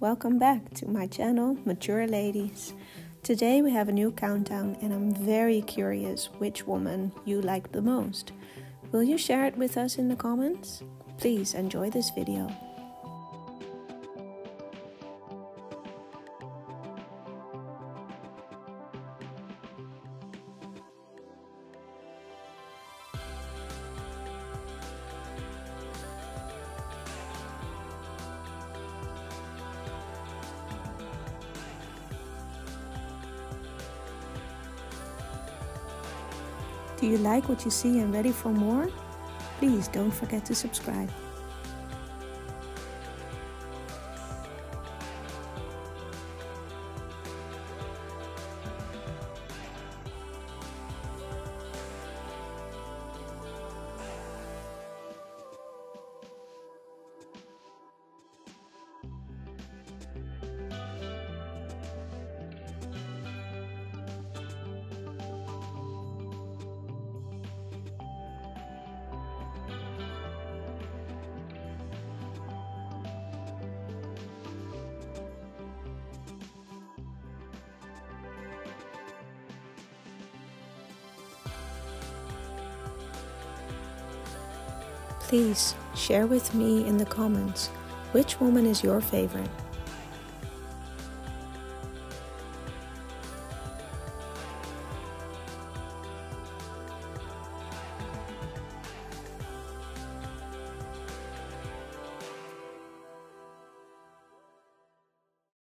welcome back to my channel Mature Ladies. Today we have a new countdown and I'm very curious which woman you like the most. Will you share it with us in the comments? Please enjoy this video. Do you like what you see and ready for more? Please don't forget to subscribe. Please share with me in the comments which woman is your favorite.